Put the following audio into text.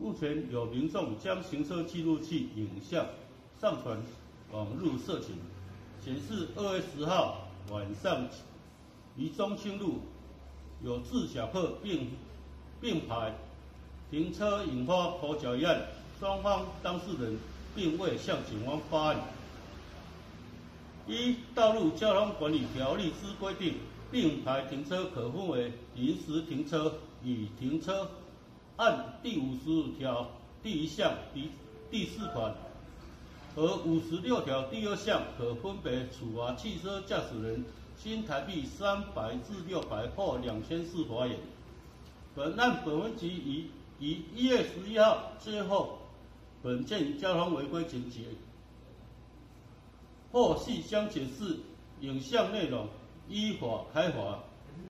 目前有民众将行车记录器影像上传网络社群，显示二月十号晚上于中清路有自小客并并排停车引发口角一案，双方当事人并未向警方报案。依《道路交通管理条例》之规定，并排停车可分为临时停车与停车。按第五十五条第一项第第四款和五十六条第二项，可分别处罚汽车驾驶人新台币三百至六百或两千四百元。本案本分局于于一月十一号接获本件交通违规情节，后续将解释影像内容，依法开罚。